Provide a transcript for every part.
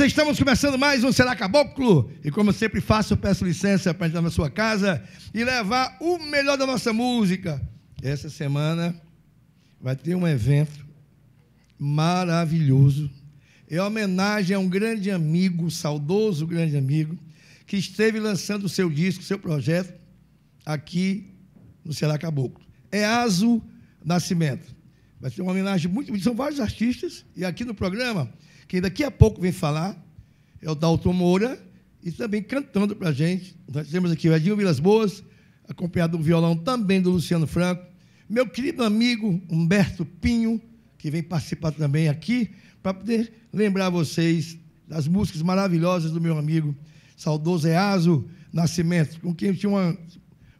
casa, estamos começando mais um Será Caboclo. E como sempre faço, peço licença para entrar na sua casa e levar o melhor da nossa música. Essa semana vai ter um evento maravilhoso. É homenagem a um grande amigo, saudoso grande amigo, que esteve lançando o seu disco, seu projeto, aqui no Será Caboclo. É Aso Nascimento. Vai ser uma homenagem muito. São vários artistas, e aqui no programa quem daqui a pouco vem falar é o Dalton Moura, e também cantando para a gente. Nós temos aqui o Edinho Vilas Boas, acompanhado do violão também do Luciano Franco. Meu querido amigo Humberto Pinho, que vem participar também aqui, para poder lembrar vocês das músicas maravilhosas do meu amigo saudoso Easo Nascimento, com quem eu tinha uma,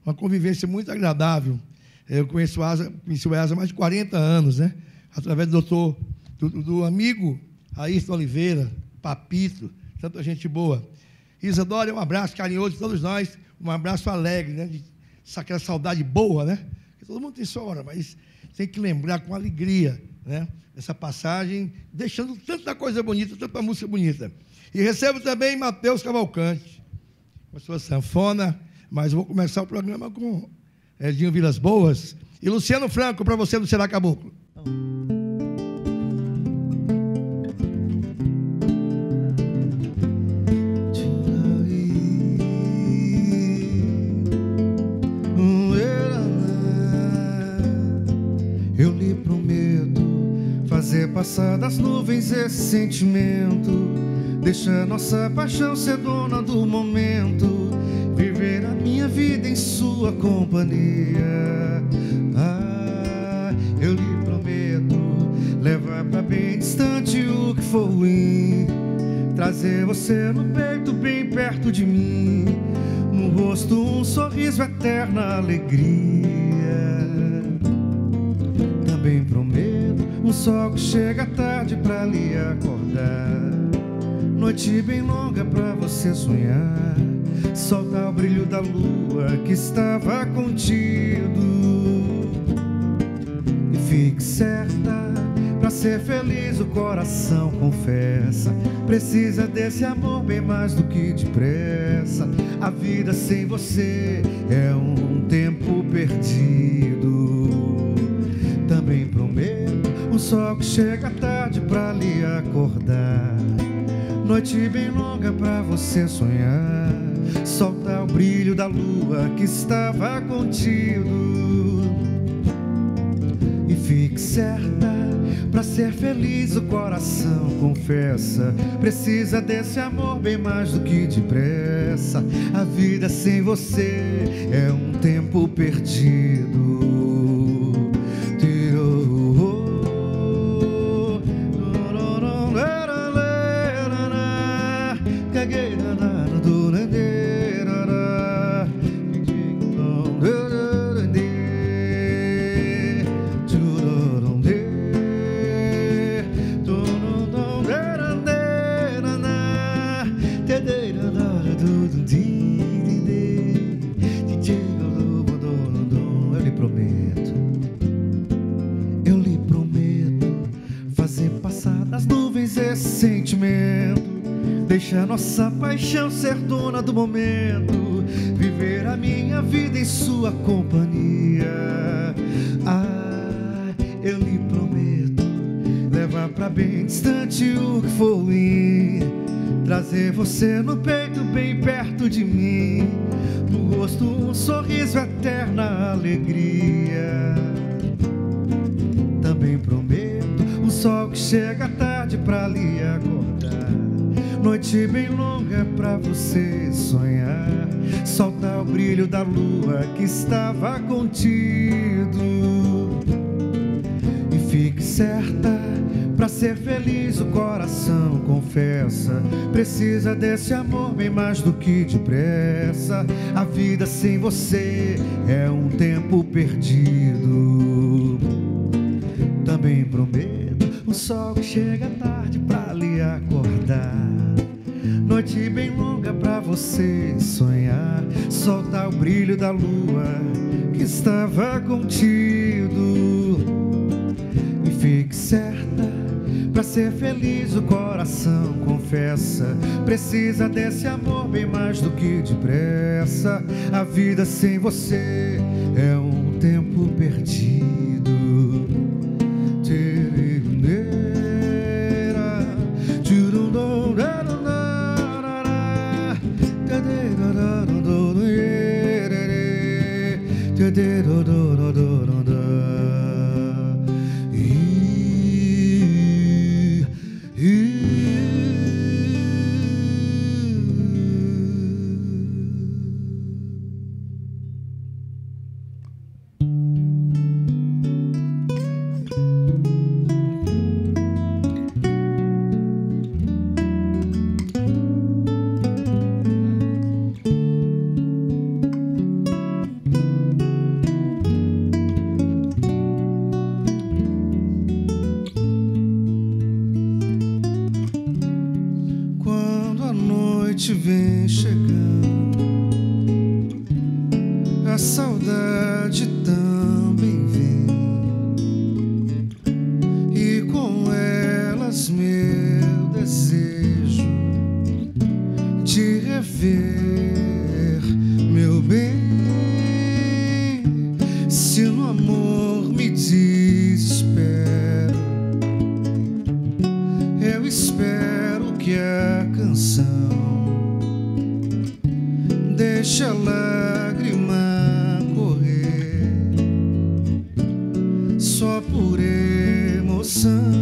uma convivência muito agradável. Eu conheço o conheci o Easo há mais de 40 anos, né? através do doutor, do, do amigo Ayrton Oliveira, Papito, tanta gente boa. Isadora, um abraço carinhoso de todos nós, um abraço alegre, né? De aquela saudade boa, né? Porque todo mundo tem sua hora, mas tem que lembrar com alegria, né? Essa passagem, deixando tanta coisa bonita, tanta música bonita. E recebo também Matheus Cavalcante, com a sua sanfona, mas vou começar o programa com Edinho Vilas Boas e Luciano Franco, para você no Será Caboclo. Passar das nuvens esse sentimento. Deixa nossa paixão ser dona do momento. Viver a minha vida em sua companhia. Ah, eu lhe prometo levar pra bem distante o que for ruim. Trazer você no peito, bem perto de mim. No rosto, um sorriso, eterna alegria. Um sol que chega tarde pra lhe acordar. Noite bem longa pra você sonhar. Soltar o brilho da lua que estava contido. E fique certa, pra ser feliz o coração confessa. Precisa desse amor bem mais do que depressa. A vida sem você é um tempo perdido. Sol que chega tarde pra lhe acordar. Noite bem longa pra você sonhar. Soltar o brilho da lua que estava contido. E fique certa, pra ser feliz o coração confessa. Precisa desse amor bem mais do que depressa. A vida sem você é um tempo perdido. Paixão ser dona do momento, viver a minha vida em sua companhia. Ah, eu lhe prometo levar pra bem distante o que for ruim, trazer você no você sonhar. Soltar o brilho da lua que estava contido. E fique certa, pra ser feliz o coração confessa. Precisa desse amor bem mais do que depressa. A vida sem você é um tempo perdido. da lua que estava contido. E fique certa, para ser feliz o coração confessa. Precisa desse amor bem mais do que depressa. A vida sem você é um tempo perdido. listen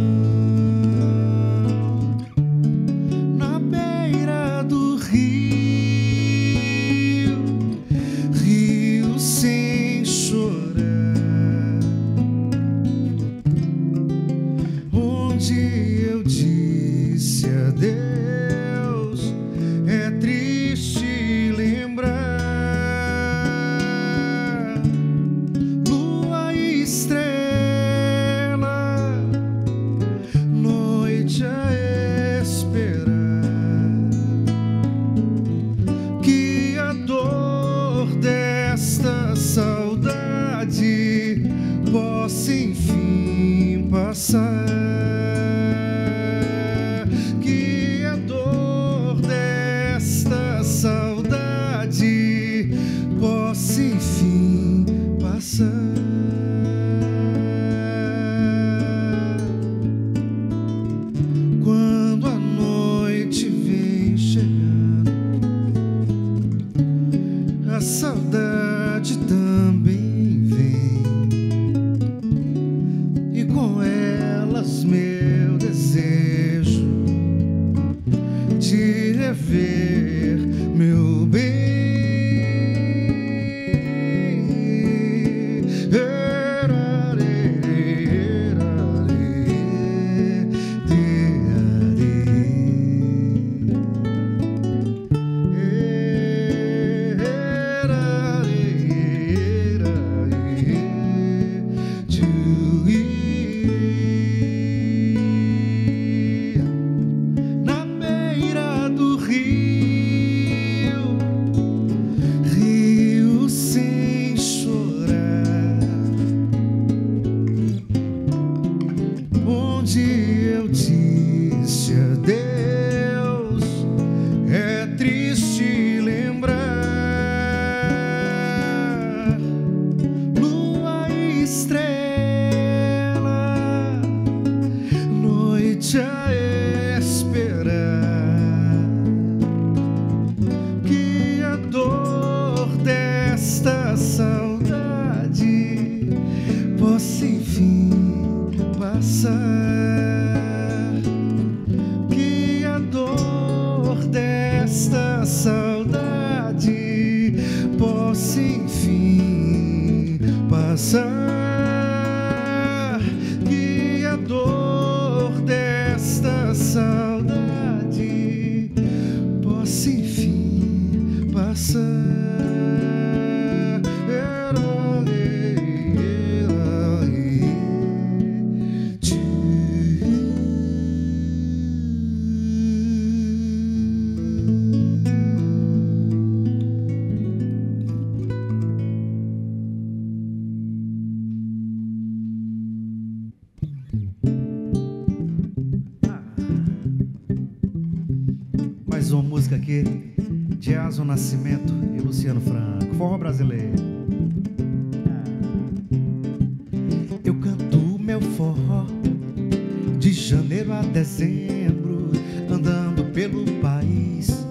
janeiro a dezembro, andando pelo país.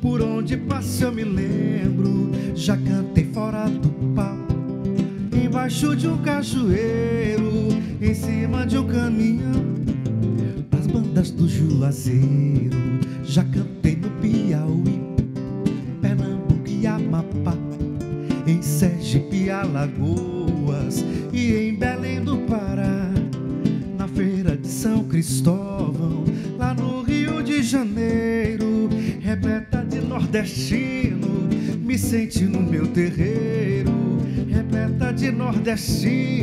Por onde passo eu me lembro, já cantei fora do pau, embaixo de um cajueiro, em cima de um caminhão, as bandas do Juazeiro, já cantei no Piauí, Pernambuco e Amapá, em Sergipe, Alagoas de nordestino,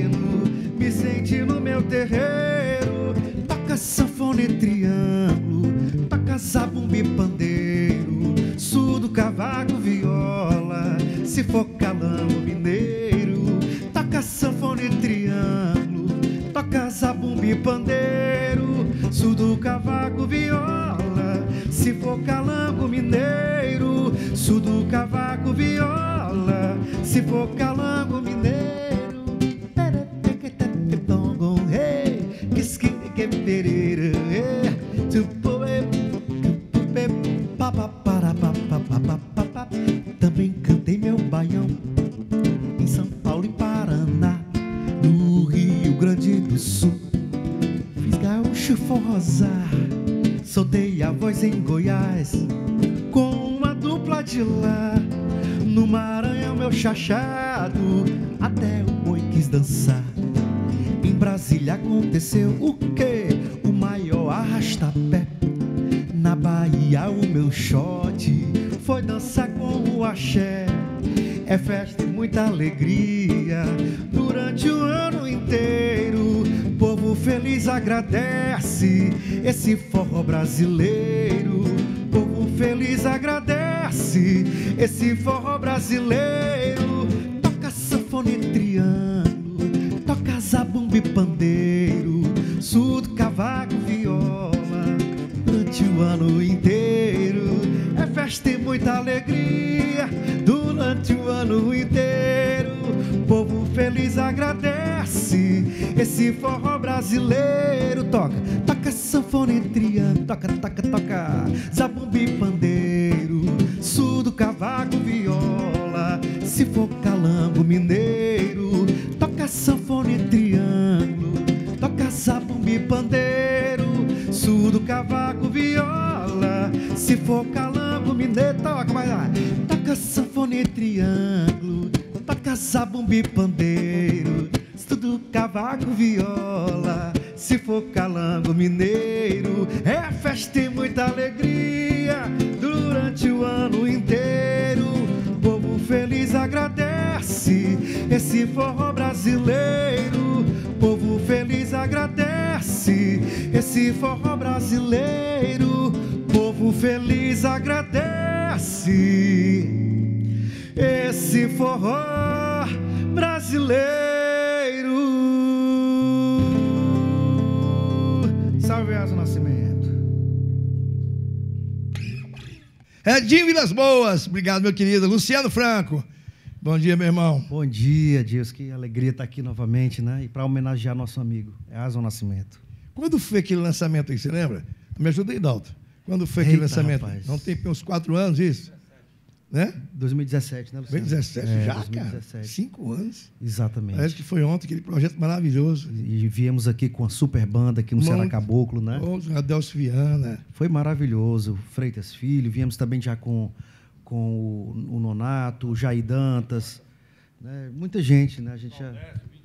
dançar. Em Brasília aconteceu o quê? O maior arrasta-pé. Na Bahia, o meu shot foi dançar com o axé. É festa e muita alegria durante o ano inteiro. Povo feliz agradece esse forró brasileiro. Povo feliz agradece esse forró brasileiro. Muita alegria durante o ano inteiro. Povo feliz agradece esse forró brasileiro. Toca, toca sanfona triângulo, toca, toca, toca, zabumba e pandeiro, surdo, cavaco, viola. Se for calango mineiro, toca sanfona triângulo, toca zabumba e pandeiro, surdo, cavaco, viola. Se for calango mineiro, toca mais lá. Toca sanfona e triângulo, toca zabumba e pandeiro, surdo, cavaco, viola. Se for calango mineiro, é festa e muita alegria durante o ano inteiro. Povo feliz agradece esse forró brasileiro. Povo feliz agradece esse forró brasileiro. Povo feliz agradece esse forró brasileiro. Salve Asa Nascimento. Edinho Vilas Boas, obrigado, meu querido. Luciano Franco, bom dia, meu irmão. Bom dia, Deus. Que alegria estar aqui novamente, né? E para homenagear nosso amigo, é Asa Nascimento. Quando foi aquele lançamento aí, você lembra? Me ajuda aí, Dalton. Quando foi aquele lançamento? rapaz. Não tem uns quatro anos isso? Né? 2017, né, Luciano? 2017 É, já, 2017. cara? Cinco anos. Exatamente. Parece que foi ontem, aquele projeto maravilhoso. E viemos aqui com a super banda aqui no. Ceará Caboclo, né? O Adelso Viana. Foi maravilhoso. Freitas Filho, viemos também já com, com o, o Nonato, o Jair Dantas, né? muita gente, né? A gente já...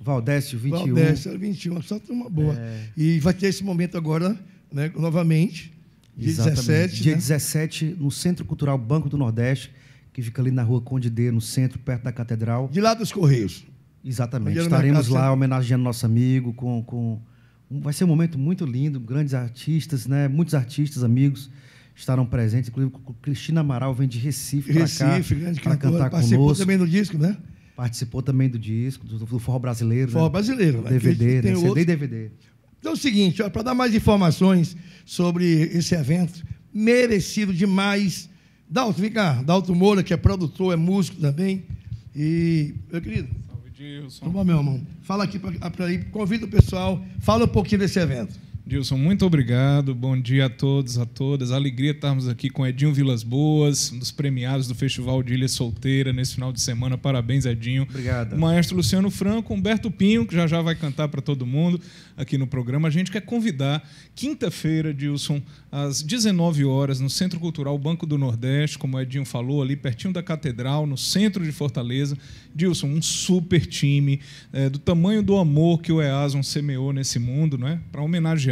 Valdécio, 21. Valdécio, 21, só tem uma boa. É. E vai ter esse momento agora, né, novamente, dia Exatamente. 17. Dia né? 17, no Centro Cultural Banco do Nordeste, que fica ali na rua Conde D, no centro, perto da Catedral. De lá dos Correios. Exatamente. Estaremos lá Central. homenageando nosso amigo com, com vai ser um momento muito lindo, grandes artistas, né? Muitos artistas, amigos estarão presentes, inclusive Cristina Amaral vem de Recife para cá Recife, grande para cantar Participou conosco. também do disco, né? Participou também do disco, do, do forró brasileiro, Forró né? brasileiro. né? DVD, né? CD e outros. DVD. Então é o seguinte, para dar mais informações sobre esse evento merecido demais. Dalton, vem cá. Dalton Moura, que é produtor, é músico também. E, meu querido. Salve, Dilson. Tudo bom, meu irmão? Fala aqui para ir, convida o pessoal, fala um pouquinho desse evento. Dilson, muito obrigado. Bom dia a todos, a todas. Alegria estarmos aqui com Edinho Vilas Boas, um dos premiados do Festival de Ilha Solteira nesse final de semana. Parabéns, Edinho. Obrigado. O maestro Luciano Franco, Humberto Pinho, que já já vai cantar para todo mundo aqui no programa. A gente quer convidar quinta-feira, Dilson, às 19 horas, no Centro Cultural Banco do Nordeste, como o Edinho falou, ali pertinho da Catedral, no centro de Fortaleza. Dilson, um super time, é, do tamanho do amor que o Eason semeou nesse mundo, né? para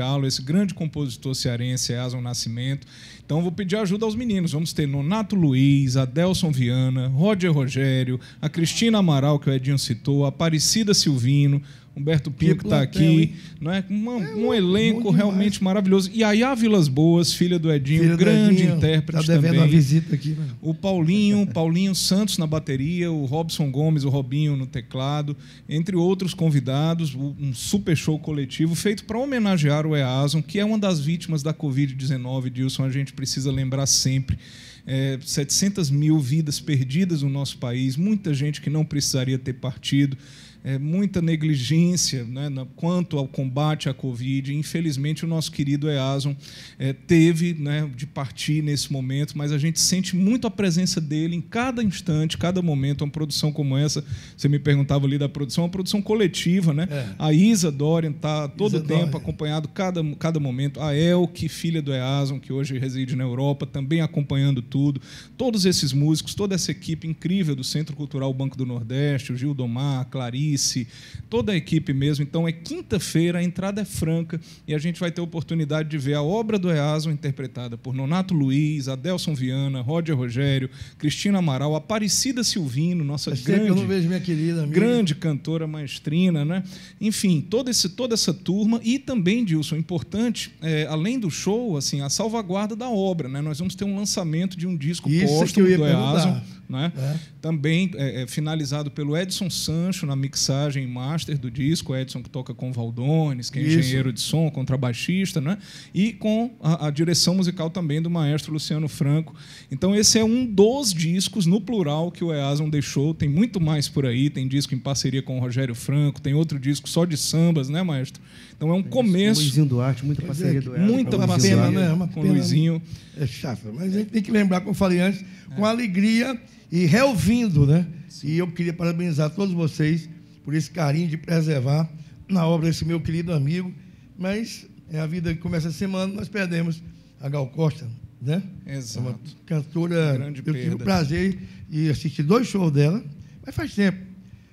homenageá-lo, esse grande compositor cearense, Eason Nascimento. Então, vou pedir ajuda aos meninos. Vamos ter Nonato Luiz, Adelson Viana, Roger Rogério, a Cristina Amaral, que o Edinho citou, a Aparecida Silvino, Humberto Pinho que está aqui, não é? Uma, é um elenco realmente maravilhoso. E a Vilas Boas, filha do Edinho, filha grande do Edinho, intérprete tá devendo também. Uma visita aqui, né? O Paulinho, Paulinho Santos na bateria, o Robson Gomes, o Robinho no teclado, entre outros convidados, um super show coletivo feito para homenagear o Eason, que é uma das vítimas da Covid-19, Dilson, a gente precisa lembrar sempre. É, 700 mil vidas perdidas no nosso país, muita gente que não precisaria ter partido é, muita negligência né, quanto ao combate à Covid. Infelizmente, o nosso querido Eason é, teve né, de partir nesse momento, mas a gente sente muito a presença dele em cada instante, cada momento. Uma produção como essa, você me perguntava ali da produção, uma produção coletiva. Né? É. A Isa Dorian está todo o tempo Dorian. acompanhado, cada, cada momento. A Elke, filha do Eason, que hoje reside na Europa, também acompanhando tudo. Todos esses músicos, toda essa equipe incrível do Centro Cultural Banco do Nordeste, o Gil Domar, a Clarice, Clarice, toda a equipe mesmo. Então é quinta-feira, a entrada é franca e a gente vai ter a oportunidade de ver a obra do Easo interpretada por Nonato Luiz, Adelson Viana, Roger Rogério, Cristina Amaral, Aparecida Silvino, nossa Faz grande, eu não vejo minha querida amiga. grande cantora maestrina, né? Enfim, todo esse, toda essa turma e também, Dilson, importante, é, além do show, assim, a salvaguarda da obra, né? Nós vamos ter um lançamento de um disco Isso póstumo do Easo né? É. Também é, é, finalizado pelo Edson Sancho na mixagem master do disco, Edson que toca com Valdones, que é Isso. engenheiro de som, contrabaixista, né? e com a, a, direção musical também do maestro Luciano Franco. Então esse é um dos discos, no plural, que o Eason deixou. Tem muito mais por aí, tem disco em parceria com o Rogério Franco, tem outro disco só de sambas, né, maestro? Então é um começo. Luizinho Duarte, muita parceria do Eason. Muita parceria né? Uma com o Luizinho. É chato, mas a gente tem que lembrar, como eu falei antes, com alegria e reouvindo, né? Sim. E eu queria parabenizar todos vocês por esse carinho de preservar na obra desse meu querido amigo. Mas é a vida que começa a semana, nós perdemos a Gal Costa, né? Exato. É uma cantora. Grande eu tive o prazer de assistir dois shows dela, mas faz tempo.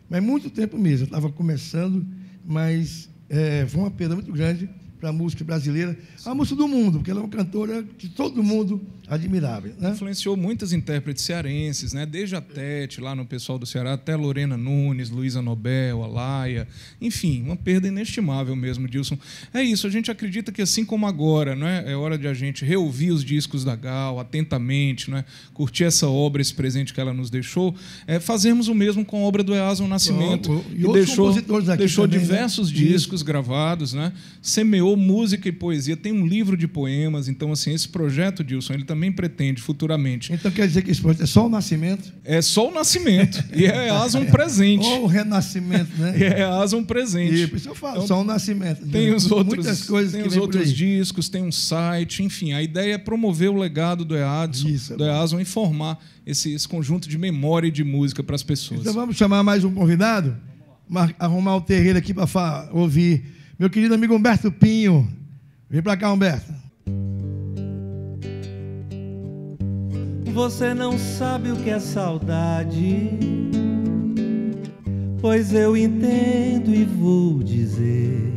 Mas muito tempo mesmo. Eu estava começando, mas é, foi uma perda muito grande para a música brasileira, a música do mundo, porque ela é uma cantora que todo mundo admirável. Né? Influenciou muitas intérpretes cearenses, né? desde a Tete, lá no pessoal do Ceará, até Lorena Nunes, Luísa Nobel, Alaia. Enfim, uma perda inestimável mesmo, Dilson. É isso, a gente acredita que assim como agora né, é hora de a gente reouvir os discos da Gal atentamente, né, curtir essa obra, esse presente que ela nos deixou, é, fazermos o mesmo com a obra do Eason Nascimento, oh, oh, que deixou, deixou também, né? diversos né? discos isso. gravados, né, semeou música e poesia, tem um livro de poemas, então assim, esse projeto, Dilson, ele também pretende futuramente. Então quer dizer que projeto é só o nascimento? É só o nascimento. e é asa um presente. Ou o renascimento, né? E é asa um presente. E por isso eu falo, então, só o nascimento. Tem os outros, Muitas coisas tem os outros discos, tem um site, enfim. A ideia é promover o legado do Eadson, isso, é do Eason e formar esse, esse conjunto de memória e de música para as pessoas. Então vamos chamar mais um convidado? Arrumar o terreiro aqui para ouvir. Meu querido amigo Humberto Pinho. Vem para cá, Humberto. Você não sabe o que é saudade, pois eu entendo e vou dizer.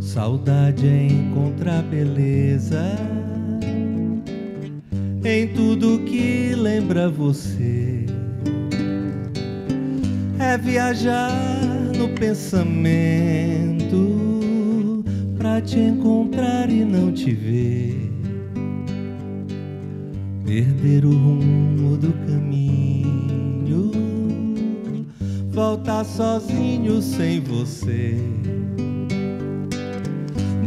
Saudade é encontrar beleza em tudo que lembra você. É viajar no pensamento pra te encontrar e não te ver perder o rumo do caminho, voltar sozinho sem você.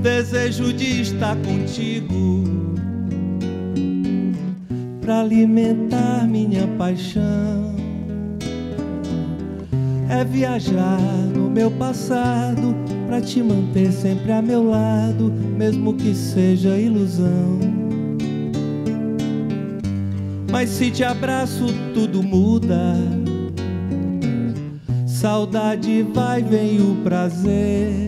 Desejo de estar contigo para alimentar minha paixão. É viajar no meu passado para te manter sempre a meu lado, mesmo que seja ilusão. Mas se te abraço, tudo muda. Saudade vai, vem o prazer.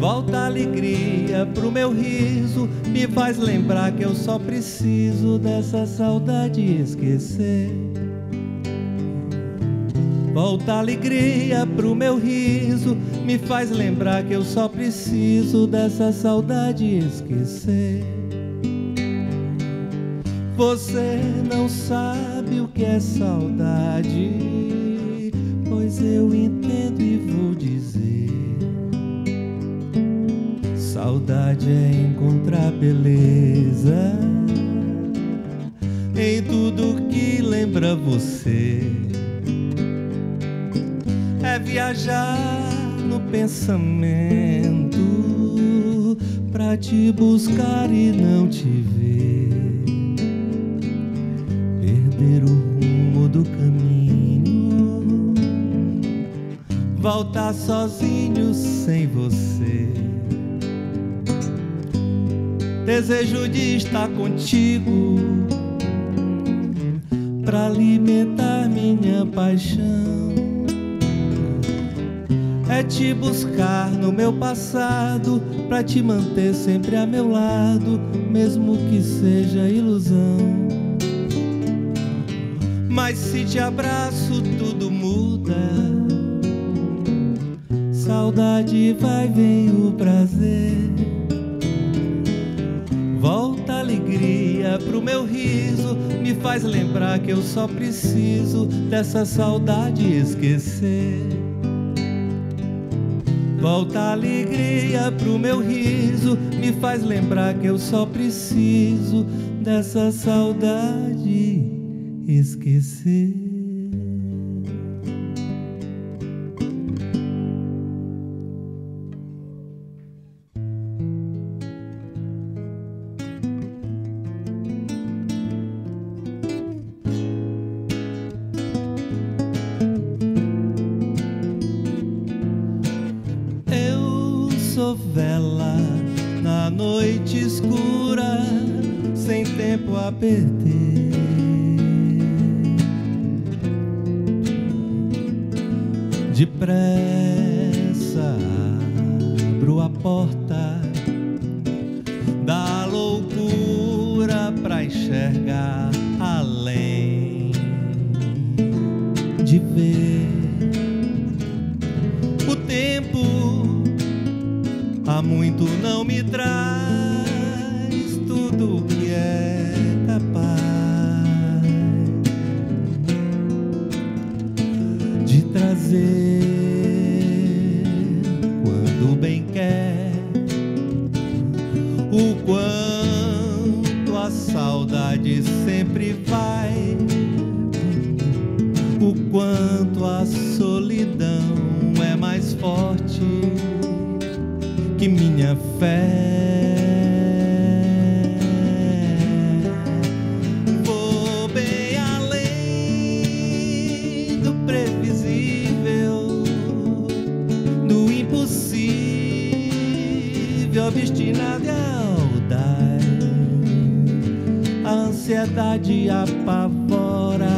Volta a alegria pro meu riso, me faz lembrar que eu só preciso dessa saudade esquecer. Volta a alegria pro meu riso, me faz lembrar que eu só preciso dessa saudade esquecer. Você não sabe o que é saudade, pois eu entendo e vou dizer. Saudade é encontrar beleza em tudo que lembra você. É viajar no pensamento pra te buscar e não te ver. Perder o rumo do caminho, voltar sozinho sem você. Desejo de estar contigo pra alimentar minha paixão. É te buscar no meu passado pra te manter sempre a meu lado, mesmo que seja ilusão. Mas se te abraço, tudo muda. Saudade vai, vem o prazer. Volta a alegria pro meu riso, me faz lembrar que eu só preciso dessa saudade esquecer. Volta a alegria pro meu riso, me faz lembrar que eu só preciso dessa saudade esquecer. Impossível, obstinado e audaz. A ansiedade apavora,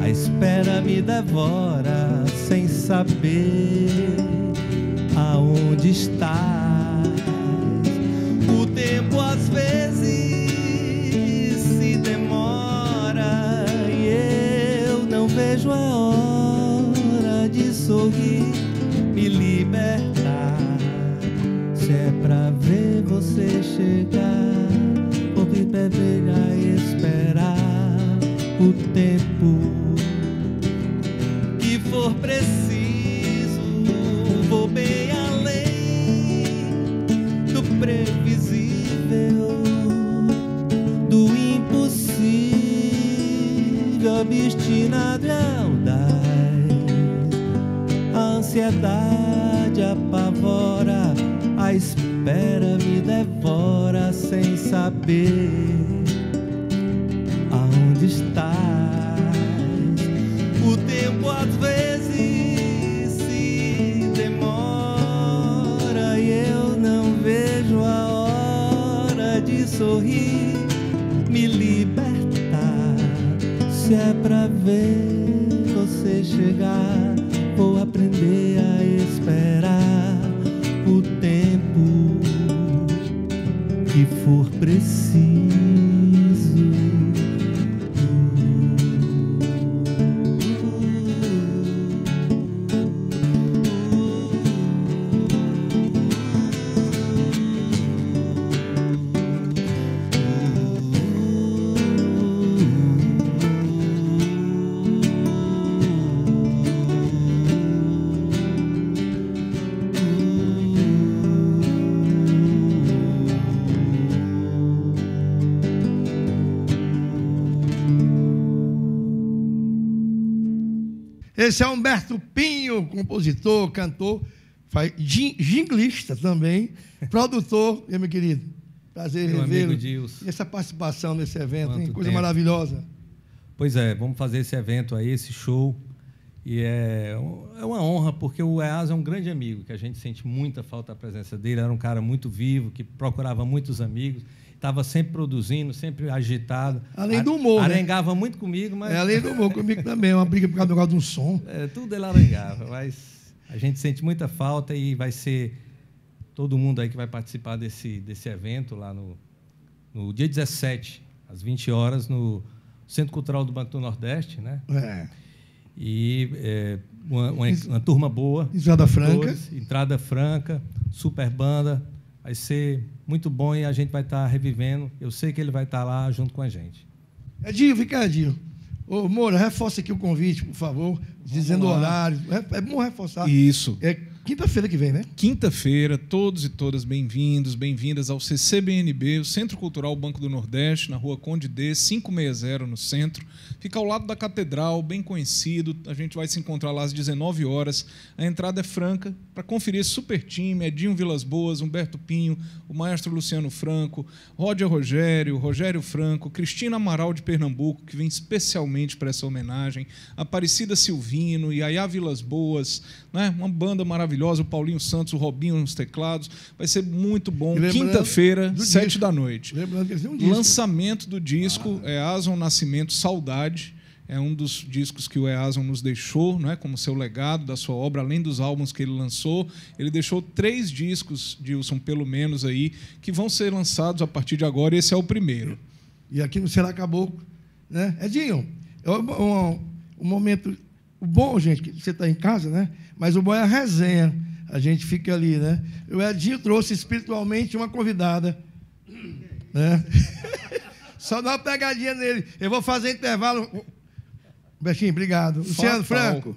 a espera me devora sem saber aonde estás. O tempo às vezes se demora e eu não vejo a hora de sorrir, você chegar, vou me beber a esperar o tempo que for preciso. Vou bem além do previsível, do impossível, obstinado e audaz. A ansiedade apavora, a espera me devora sem saber aonde estás. O tempo às vezes se demora e eu não vejo a hora de sorrir, me libertar. Se é pra ver você chegar, vou aprender a esperar o tempo for preciso. Esse é Humberto Pinho, compositor, cantor, faz, jin- jinglista também, produtor, meu querido. Prazer revê-lo. essa participação nesse evento, hein? Coisa tempo. maravilhosa. Pois é, vamos fazer esse evento aí, esse show. E é, é uma honra, porque o EAS é um grande amigo, que a gente sente muita falta da presença dele. Era um cara muito vivo, que procurava muitos amigos, estava sempre produzindo, sempre agitado. Além do humor, né? Arengava muito comigo, mas É, além do humor comigo também, é uma briga por causa do de um som. é, tudo ele arengava. Mas a gente sente muita falta e vai ser todo mundo aí que vai participar desse, desse evento lá no, no dia 17, às 20 horas, no Centro Cultural do Banco do Nordeste, né? É. E é, uma, uma- uma turma boa. Estrada Franca. Entrada franca, super banda. Vai ser muito bom e a gente vai estar revivendo. Eu sei que ele vai estar lá junto com a gente. Edinho, fica Edinho. Ô, Moura, reforça aqui o convite, por favor, dizendo o horário. É, é bom reforçar. Isso. É quinta-feira que vem, né? Quinta-feira, todos e todas bem-vindos, bem-vindas ao CCBNB, o Centro Cultural Banco do Nordeste, na rua Conde D, 560, no centro. Fica ao lado da Catedral, bem conhecido. A gente vai se encontrar lá às 19 horas. A entrada é franca para conferir esse super time: Edinho Vilas Boas, Humberto Pinho, o maestro Luciano Franco, Roger Rogério, Rogério Franco, Cristina Amaral de Pernambuco, que vem especialmente para essa homenagem, Aparecida Silvino, Yaya Vilas Boas, né? uma banda maravilhosa, o Paulinho Santos, o Robinho nos teclados. Vai ser muito bom. Quinta-feira, do sete disco. da noite. Lembrando que um disco. Lançamento do disco é Ason Nascimento Saudade. É um dos discos que o Eason nos deixou, não é, como seu legado da sua obra, além dos álbuns que ele lançou. Ele deixou três discos, Dilson, pelo menos aí, que vão ser lançados a partir de agora. Esse é o primeiro. E aqui no Será Caboclo. Né? Edinho, é um, um- um momento. O bom, gente, que você está em casa, né? Mas o bom é a resenha. A gente fica ali, né? O Edinho trouxe espiritualmente uma convidada. Né? Só dá uma pegadinha nele. Eu vou fazer intervalo. Betinho, obrigado. Luciano. Franco.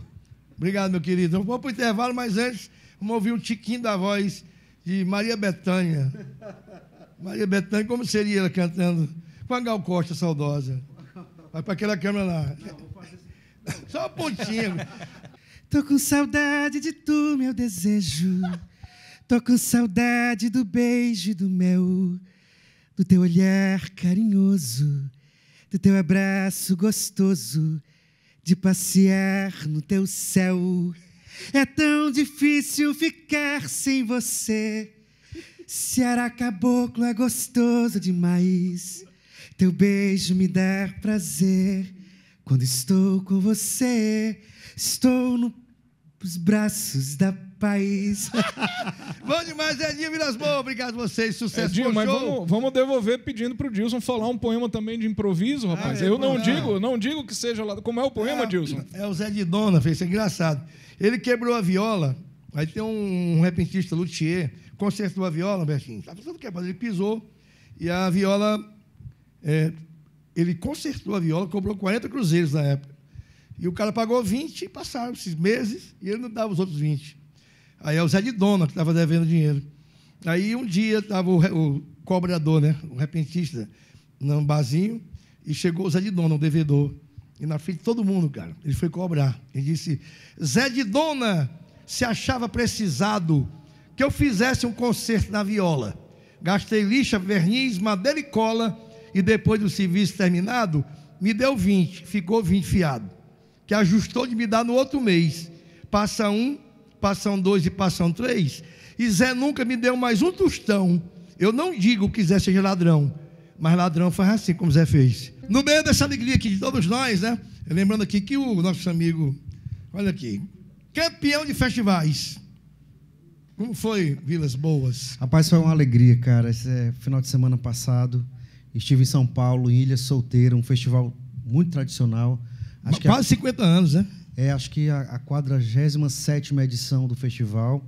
Obrigado, meu querido. Vou para o intervalo, mas antes, vamos ouvir um tiquinho da voz de Maria Bethânia. Maria Bethânia, como seria ela cantando com a Gal Costa saudosa? Vai para aquela câmera lá. Só uma pontinha. Tô com saudade de tu, meu desejo. Tô com saudade do beijo e do mel, do teu olhar carinhoso, do teu abraço gostoso, de passear no teu céu. É tão difícil ficar sem você. Ceará caboclo é gostoso demais. Teu beijo me dá prazer. Quando estou com você, estou no- nos braços da paz. Bom demais, Edinho Vilas Boas. Obrigado a vocês. Sucesso Edinho, mas show. vamos, vamos devolver pedindo para o Dilson falar um poema também de improviso, rapaz. é, Eu não não. digo, não digo que seja lá. Como é o poema, É, Dilson? É o Zé de Dona, fez, isso é engraçado. Ele quebrou a viola, aí tem um repentista luthier, consertou a viola, Bertinho, estava fazendo quebrado, ele pisou, e a viola, é, ele consertou a viola, cobrou 40 cruzeiros na época. E o cara pagou 20 e passaram esses meses, e ele não dava os outros 20. Aí é o Zé de Dona que estava devendo dinheiro. Aí um dia estava o, o cobrador, né, o repentista, num barzinho, e chegou o Zé de Dona, o devedor. E na frente de todo mundo, cara, ele foi cobrar. Ele disse: Zé de Dona se achava precisado que eu fizesse um concerto na viola. Gastei lixa, verniz, madeira e cola. E depois do serviço terminado, me deu 20. Ficou 20 fiado. Que ajustou de me dar no outro mês. Passa um, passam dois e passam três. E Zé nunca me deu mais um tostão. Eu não digo que Zé seja ladrão, mas ladrão faz assim como Zé fez. No meio dessa alegria aqui de todos nós, né? Lembrando aqui que o nosso amigo, olha aqui, campeão de festivais. Como foi Vilas Boas? Rapaz, foi uma alegria, cara. Esse é, final de semana passado, estive em São Paulo, em Ilha Solteira, um festival muito tradicional. Acho Quase a, 50 anos, né? É, acho que a, a 47 edição do festival.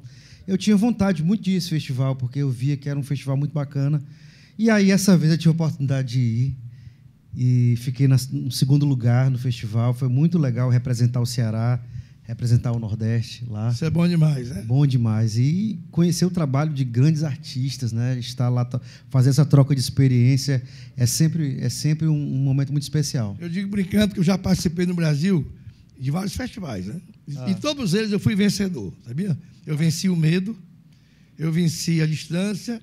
Eu tinha vontade muito de ir esse festival, porque eu via que era um festival muito bacana. E aí, essa vez, eu tive a oportunidade de ir. E fiquei no segundo lugar no festival. Foi muito legal representar o Ceará, representar o Nordeste lá. Isso é bom demais, né? Bom demais. E conhecer o trabalho de grandes artistas, né? Estar lá, fazer essa troca de experiência é sempre, é sempre um, um momento muito especial. Eu digo brincando que eu já participei no Brasil de vários festivais, né? Ah. E todos eles eu fui vencedor, sabia? Eu venci o medo, eu venci a distância,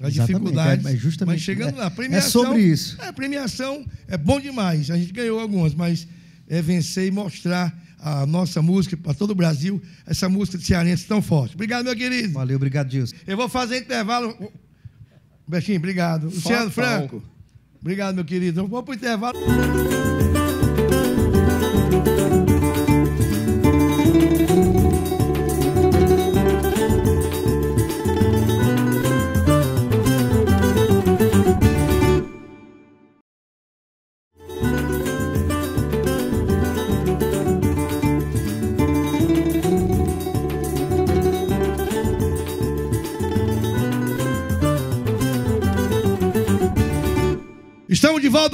as dificuldades. É, justamente, mas chegando é, lá, premiação. É sobre isso. É, premiação é bom demais. A gente ganhou algumas, mas é vencer e mostrar a nossa música para todo o Brasil, essa música de cearense tão forte. Obrigado, meu querido. Valeu, obrigado, Deus. Eu vou fazer intervalo. Betinho, obrigado. Luciano Franco. Obrigado, meu querido. Vou para o intervalo.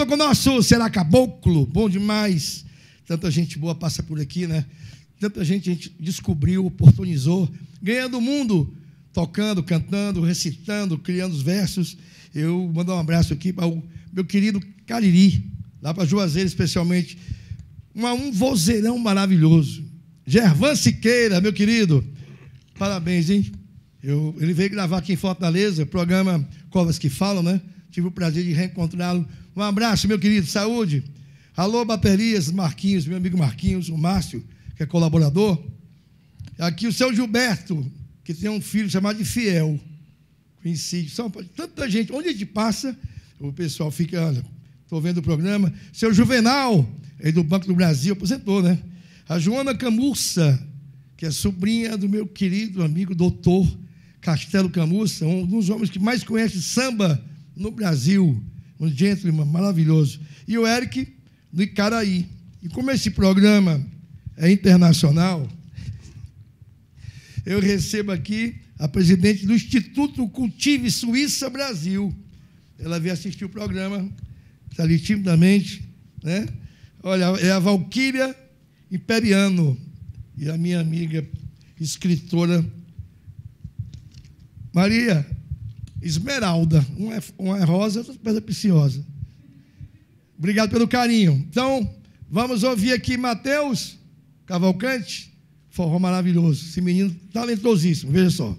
Com o nosso Será Caboclo. Bom demais. Tanta gente boa passa por aqui, né? Tanta gente a gente descobriu, oportunizou, ganhando o mundo, tocando, cantando, recitando, criando os versos. Eu mando um abraço aqui para o meu querido Cariri, lá para Juazeiro especialmente. Um, um vozeirão maravilhoso. Gervan Siqueira, meu querido. Parabéns, hein? Eu, ele veio gravar aqui em Fortaleza, programa Covas que Falam, né? Tive o prazer de reencontrá-lo. Um abraço, meu querido, saúde. Alô, baterias, Marquinhos, meu amigo Marquinhos, o Márcio, que é colaborador. Aqui o seu Gilberto, que tem um filho chamado de Fiel. Conheci. São tanta gente. Onde a gente passa, o pessoal fica, olha, estou vendo o programa. Seu Juvenal, aí do Banco do Brasil, aposentou, né? A Joana Camussa, que é sobrinha do meu querido amigo doutor Castelo Camussa, um dos homens que mais conhece samba no Brasil, um gentleman maravilhoso. E o Eric do Icaraí. E como esse programa é internacional, eu recebo aqui a presidente do Instituto Cultive Suíça Brasil. Ela veio assistir o programa, está ali timidamente. Né? Olha, é a Valquíria Imperiano e a minha amiga escritora Maria, esmeralda. Uma é, uma é rosa, outra é preciosa. Obrigado pelo carinho. Então, vamos ouvir aqui Mateus Cavalcante. Forró maravilhoso. Esse menino talentosíssimo. Veja só.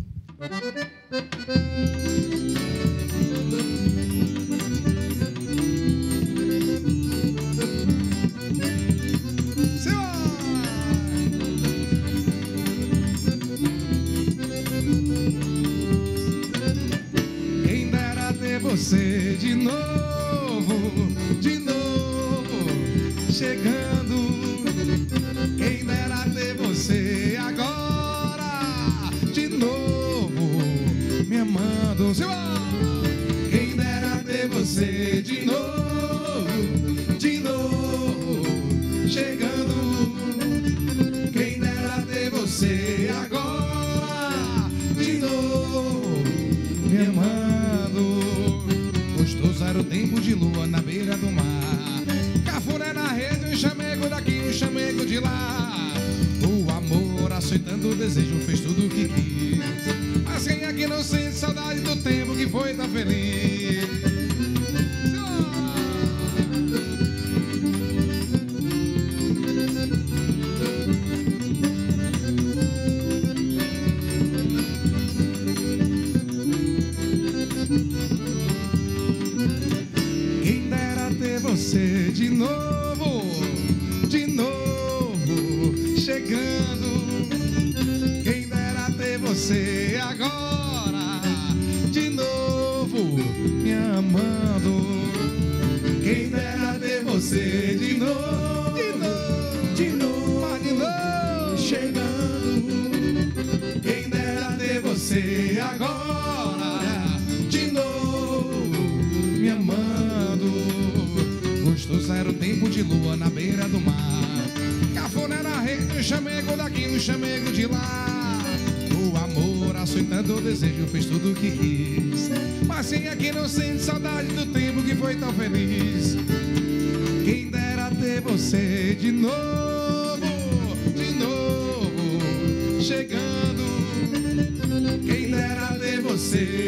Você de novo, de novo, chegando. Quem dera ter você agora, de novo, me amando. Quem dera ter você de novo, de novo, chegando. O amor, aceitando o desejo, fez tudo o que quis. Mas quem aqui não sente desejo fez tudo o que quis. Mas quem é que não sente saudade do tempo que foi tão feliz? Quem dera ter você de novo, de novo, chegando. Quem dera ter você.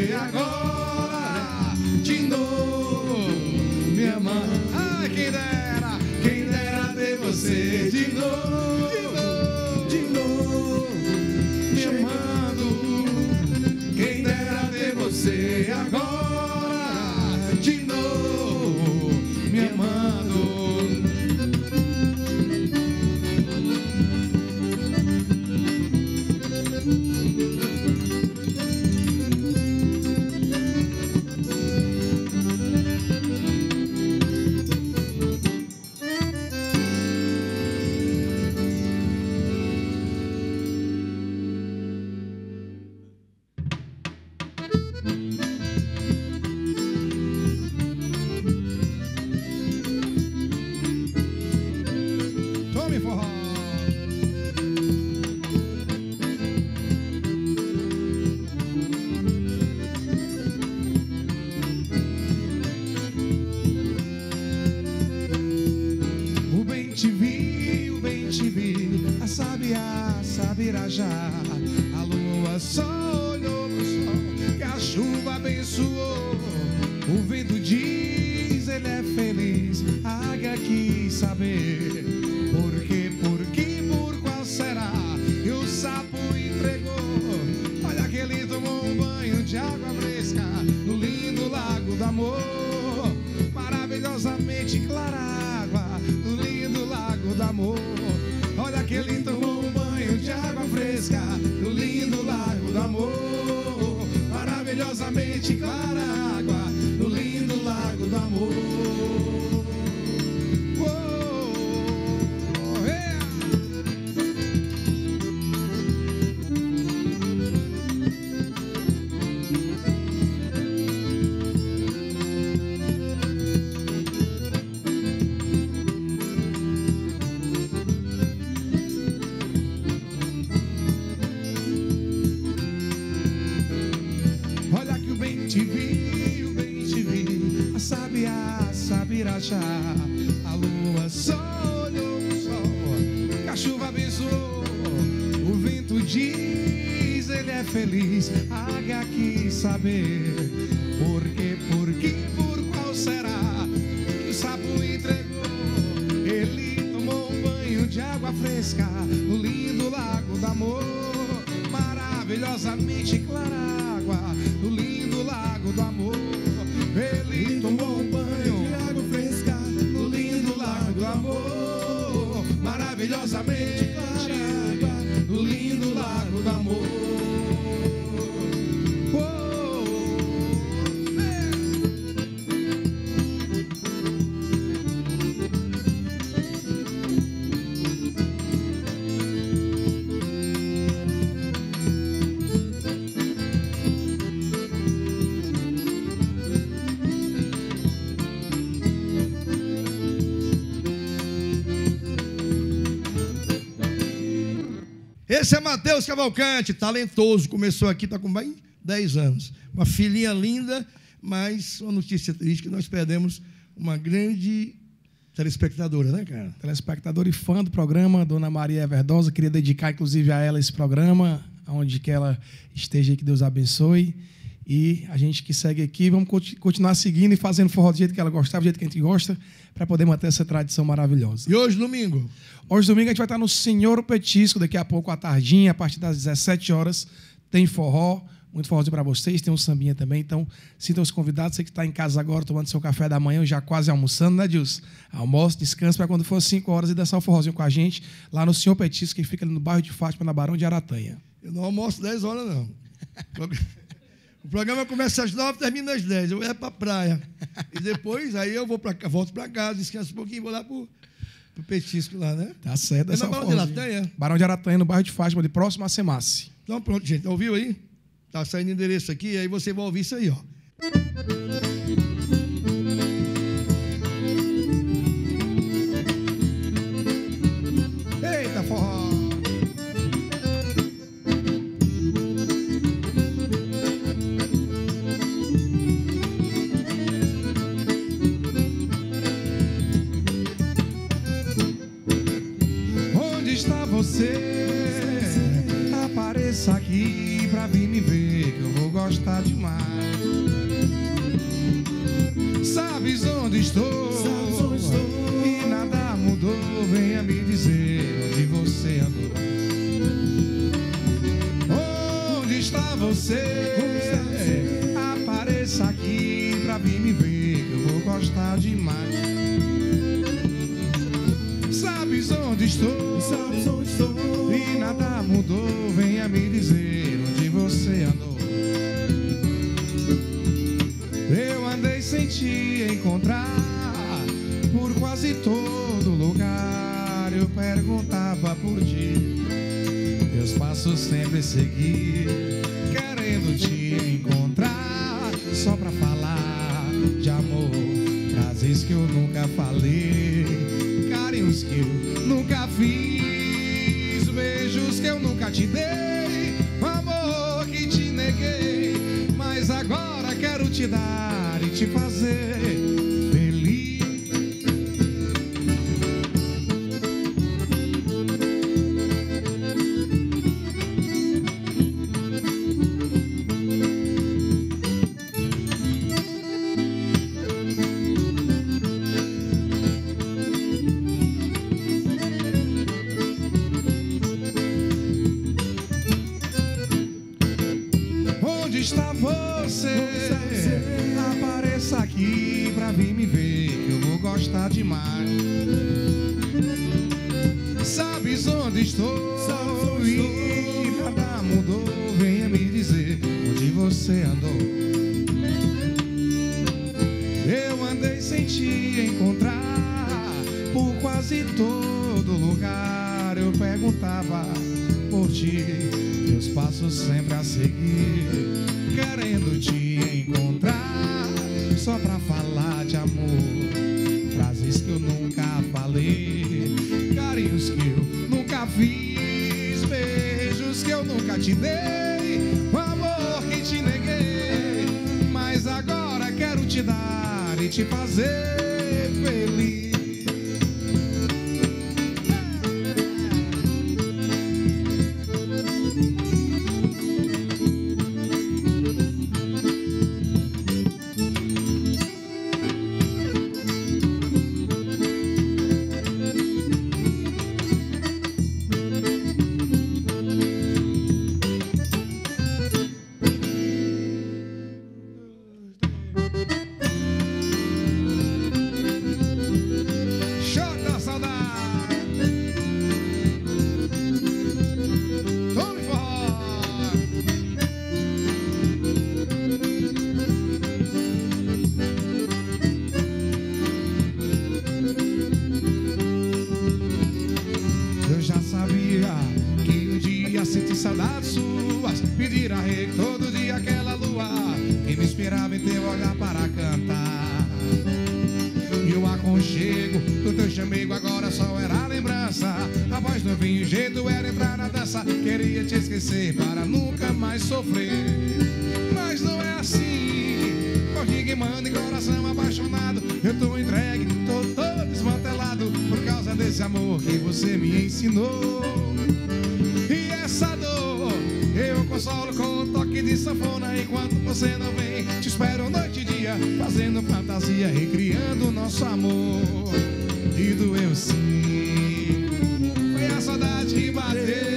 saber. Esse é Mateus Cavalcante, talentoso, começou aqui, está com mais 10 anos. Uma filhinha linda, mas uma notícia triste que nós perdemos uma grande telespectadora, né, cara? Telespectador e fã do programa, Dona Maria Verdosa. Queria dedicar, inclusive, a ela esse programa, onde que ela esteja, que Deus abençoe. E a gente que segue aqui, vamos continuar seguindo e fazendo forró do jeito que ela gostava, do jeito que a gente gosta, para poder manter essa tradição maravilhosa. E hoje, domingo? Hoje, domingo, a gente vai estar no Senhor Petisco, daqui a pouco, à tardinha, a partir das 17 horas. Tem forró, muito forrozinho para vocês, tem um sambinha também. Então, sintam-se convidados. Você que está em casa agora, tomando seu café da manhã, já quase almoçando, né, Dilson? Almoço, descanso, para quando for 5 horas e dançar o forrozinho com a gente, lá no Senhor Petisco, que fica ali no bairro de Fátima, na Barão de Aratanha. Eu não almoço 10 horas, não. O programa começa às 9 termina às 10. Eu ia para a praia. E depois, aí eu vou pra, volto para casa, descanso um pouquinho, vou lá para o petisco lá, né? Tá certo. É na Barão de. Aratanha? Barão de Aratanha, no bairro de Fátima, ali próximo a Semace. Então pronto, gente. Ouviu aí? Tá saindo endereço aqui, aí você vai ouvir isso aí, ó. Apareça aqui pra vir me ver que eu vou gostar demais. Sabes onde estou? E nada mudou, venha me dizer onde você andou. Onde está você? Apareça aqui pra vir me ver que eu vou gostar demais. Sabes onde estou? Sabes onde estou? E nada mudou, venha me dizer onde você andou. Eu andei sem te encontrar por quase todo lugar. Eu perguntava por ti, teus passos sempre segui, querendo te encontrar só pra falar de amor. Frases que eu nunca falei, carinhos que eu nunca fiz, beijos que eu nunca te dei, amor que te neguei. Mas agora quero te dar e te fazer só pra falar de amor. Frases que eu nunca falei, carinhos que eu nunca fiz, beijos que eu nunca te dei, o amor que te neguei. Mas agora quero te dar e te fazer dia Fazendo fantasia, recriando nosso amor. E doeu sim. Foi a saudade que bateu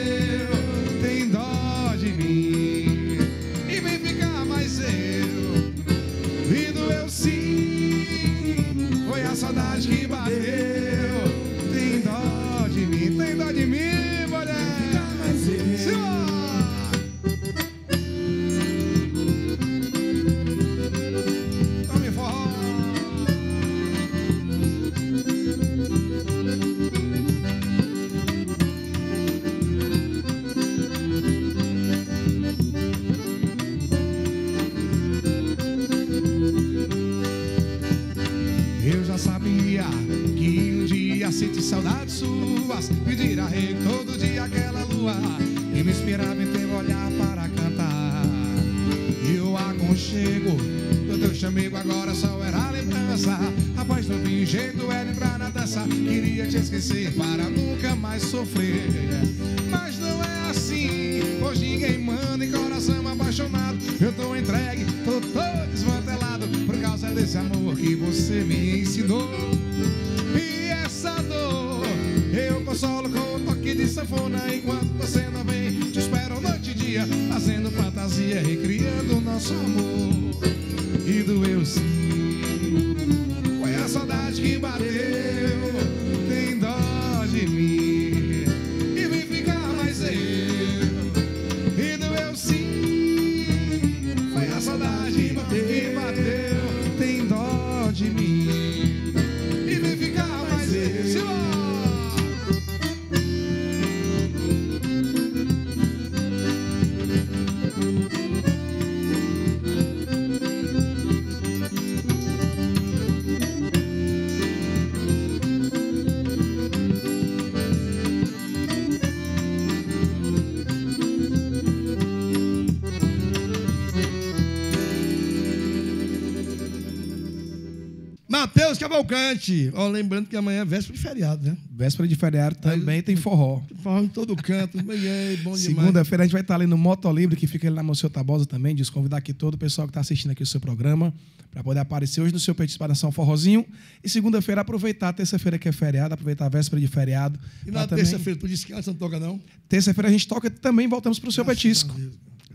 Cavalcante. Ó, lembrando que amanhã é véspera de feriado, né? Véspera de feriado também tem forró. Forró em todo canto. É bom demais. Segunda-feira a gente vai estar ali no Moto Livre, que fica ali na Monsenhor Tabosa também. Diz convidar aqui todo o pessoal que está assistindo aqui o seu programa para poder aparecer hoje no seu Petisco para dançar um forrozinho. E segunda-feira aproveitar terça-feira que é feriado, aproveitar a véspera de feriado. E na terça-feira, tu descansa, não toca, não? Terça-feira a gente toca e também voltamos para o seu Petisco.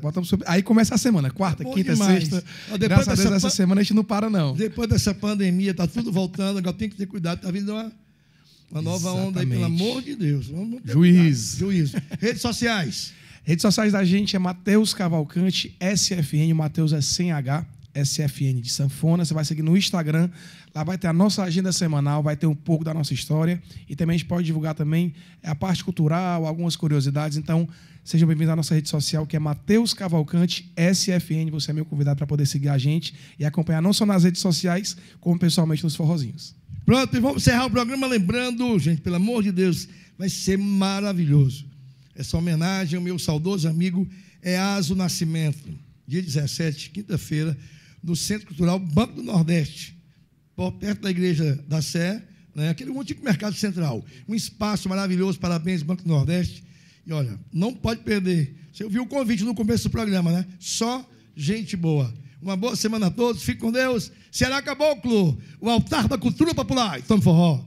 Voltamos pro- Aí começa a semana, quarta, Bom quinta, demais. sexta. Depois Graças a Deus, dessa essa pan- semana a gente não para, não. Depois dessa pandemia, tá tudo voltando. Agora tem que ter cuidado. Tá vindo uma, uma nova onda aí, pelo amor de Deus. Vamos Juiz. Juízo. Redes sociais. Redes sociais da gente é Matheus Cavalcante, SFN, o Matheus é sem H, SFN de Sanfona. Você vai seguir no Instagram, lá vai ter a nossa agenda semanal, vai ter um pouco da nossa história e também a gente pode divulgar também a parte cultural, algumas curiosidades. Então, sejam bem-vindos à nossa rede social, que é Matheus Cavalcante, SFN. Você é meu convidado para poder seguir a gente e acompanhar não só nas redes sociais, como pessoalmente nos forrozinhos. Pronto, e vamos encerrar o programa lembrando, gente, pelo amor de Deus, vai ser maravilhoso. Essa homenagem ao meu saudoso amigo Easo Nascimento, dia 17, quinta-feira, no Centro Cultural Banco do Nordeste, perto da Igreja da Sé, né, aquele antigo mercado central. Um espaço maravilhoso, parabéns, Banco do Nordeste. E olha, não pode perder. Você ouviu o convite no começo do programa, né? Só gente boa. Uma boa semana a todos, fique com Deus. Ceará Caboclo, o altar da cultura popular. Tamo forró.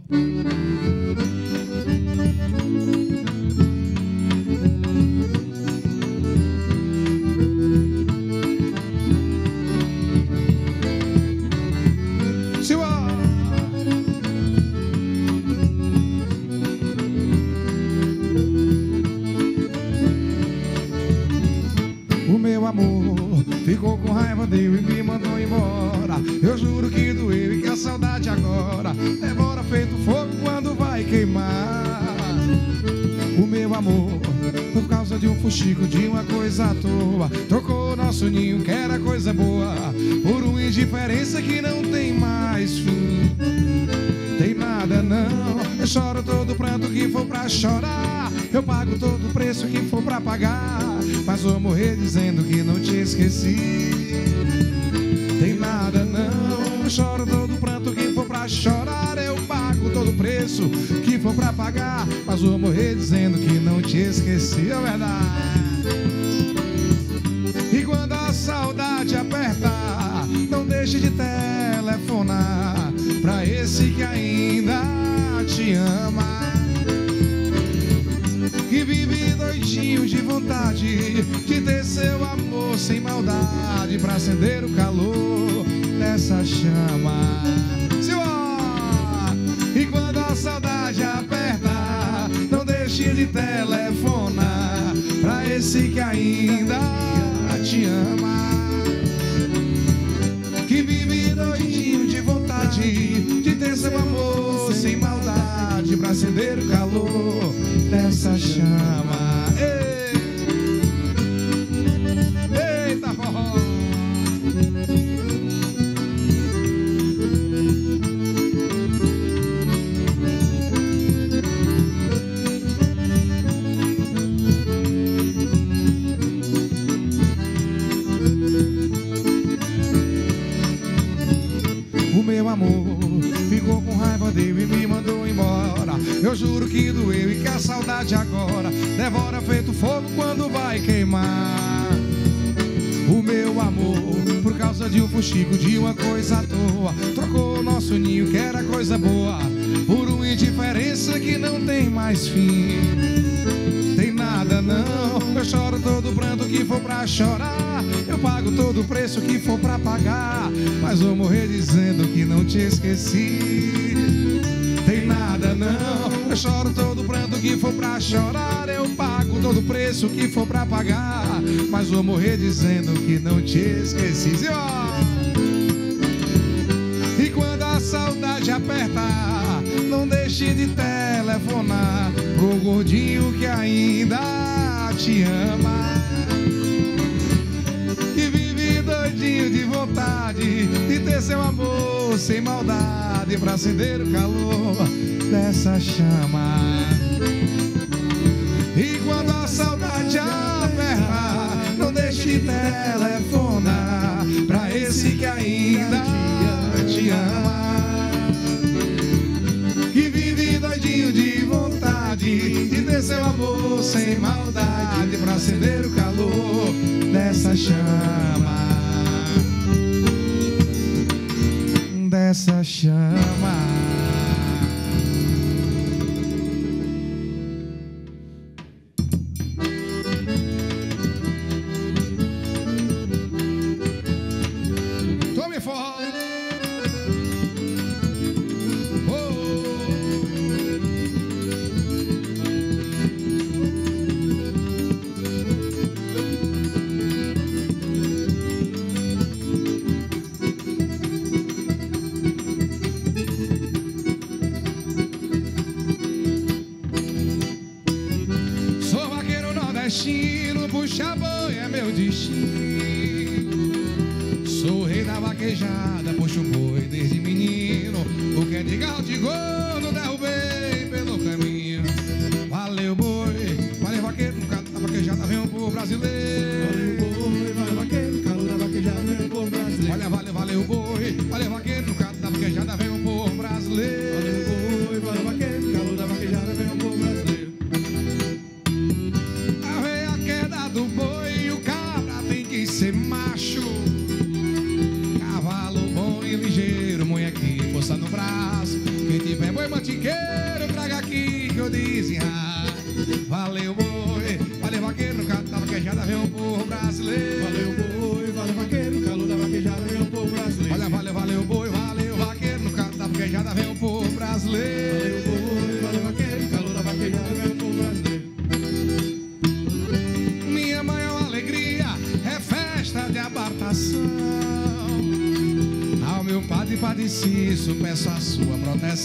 Amor ficou com raiva dele e me mandou embora. Eu juro que doeu e que a saudade agora demora feito fogo quando vai queimar. O meu amor, por causa de um fuxico, de uma coisa à toa, trocou nosso ninho que era coisa boa por uma indiferença que não tem mais fim. Nada não, eu choro todo pranto que for pra chorar, eu pago todo preço que for pra pagar, mas vou morrer dizendo que não te esqueci. Tem nada não, eu choro todo pranto que for pra chorar, eu pago todo preço que for pra pagar, mas vou morrer dizendo que não te esqueci, é verdade. E quando a saudade apertar, não deixe de telefonar pra esse que ainda te ama que vive doidinho de vontade de ter seu amor sem maldade pra acender o calor dessa chama. Senhor, e quando a saudade aperta, não deixe de telefonar pra esse que ainda te ama, que vive doidinho de ter seu amor sem maldade pra acender o calor dessa chama. Ei! Juro que doeu e que a saudade agora devora feito fogo quando vai queimar. O meu amor, por causa de um fuxico, de uma coisa à toa, trocou nosso ninho que era coisa boa por uma indiferença que não tem mais fim. Tem nada não, eu choro todo pranto que for pra chorar, eu pago todo preço que for pra pagar, mas vou morrer dizendo que não te esqueci. Tem nada não, eu choro todo pranto que for pra chorar, eu pago todo preço que for pra pagar, mas vou morrer dizendo que não te esqueci. E, e quando a saudade apertar, não deixe de telefonar pro gordinho que ainda te ama. Que vive doidinho de vontade de ter seu amor sem maldade pra acender o calor dessa chama. E quando a saudade apertar, não deixe de telefonar pra esse que ainda te ama. Que vive doidinho de vontade de ter seu amor sem maldade pra acender o calor dessa chama. Dessa chama.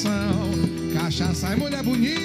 Proteção. Cachaça e mulher bonita